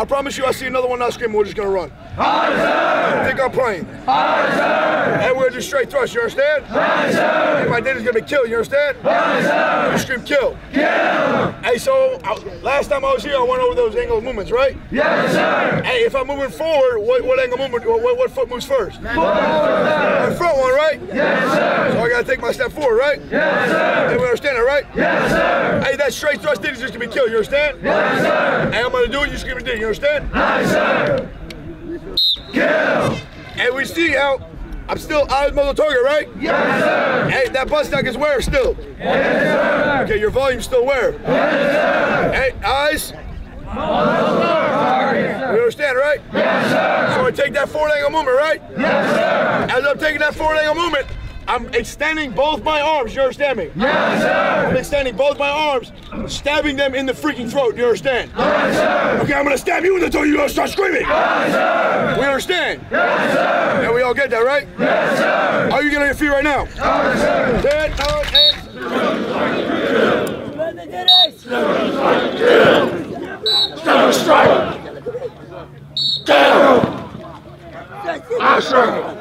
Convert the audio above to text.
I promise you, I see another one not screaming. We're just gonna run. Aye, sir. Think I'm playing? Aye, sir. Hey, we're gonna straight thrust. You understand? Aye, sir. Hey, my daddy's gonna be killed. You understand? Aye, sir. You scream kill. Kill. Hey, so I, last time I was here, I went over those angle movements, right? Yes, sir. Hey, if I'm moving forward, what, what angle movement? What, what foot moves first? Forward, sir. The front one, right? Yes, sir. So I gotta take my step forward, right? Yes, sir. Right? Yes, sir. Hey, that straight thrust is just gonna be killed. You understand? Yes, sir. Hey, I'm gonna do it. You and do. it, You understand? Aye, sir. Kill. And we see how I'm still eyes muzzle target, right? Yes, sir. Hey, that buttstock is where still? Yes, sir. Okay, your volume's still where? Yes, sir. Hey, eyes. We understand, right? Yes, sir. So I take that forward angle movement, right? Yes, sir. As I'm taking that forward angle movement, I'm extending both my arms. You understand me? Yes, sir. I'm extending both my arms, stabbing them in the freaking throat. You understand? Yes, sir. Okay, I'm gonna stab you in the throat. You gonna start screaming. Yes, sir. We understand? Yes, sir. Yeah, we all get that, right? Yes, sir. Are you getting on your feet right now? Yes, sir. Ten, nine, eight. Stop strike. Kill. I strike.